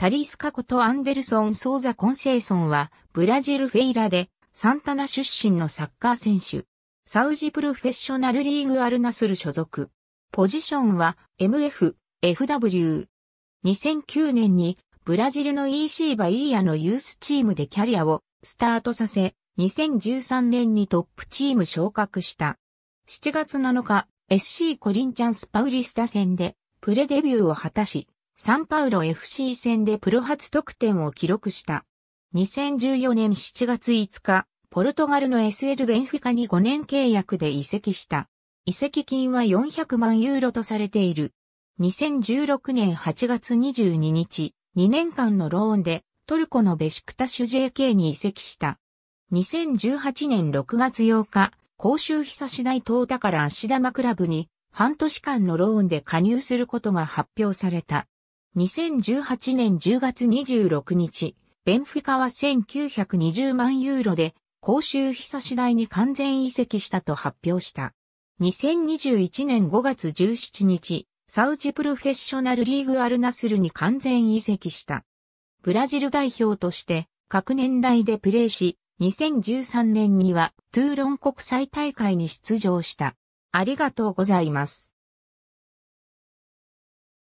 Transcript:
タリースカことアンデルソン・ソーザ・コンセイソンは、ブラジルフェイラで、サンタナ出身のサッカー選手。サウジプロフェッショナルリーグアルナスル所属。ポジションは MF、FW。2009年にブラジルの EC バイーヤのユースチームでキャリアをスタートさせ、2013年にトップチーム昇格した。7月7日、SC コリンチャンスパウリスタ戦でプレデビューを果たし、サンパウロ FC 戦でプロ初得点を記録した。2014年7月5日、ポルトガルの SL ベンフィカに5年契約で移籍した。移籍金は400万ユーロとされている。2016年8月22日、2年間のローンでトルコのベシクタシュ JK に移籍した。2018年6月8日、甲州久志大東宝足玉クラブに半年間のローンで加入することが発表された。2018年10月26日、ベンフィカは1920万ユーロで甲州久志大に完全移籍したと発表した。2021年5月17日、サウジプロフェッショナルリーグアルナスルに完全移籍した。ブラジル代表として各年代でプレーし、2013年にはトゥーロン国際大会に出場した。ありがとうございます。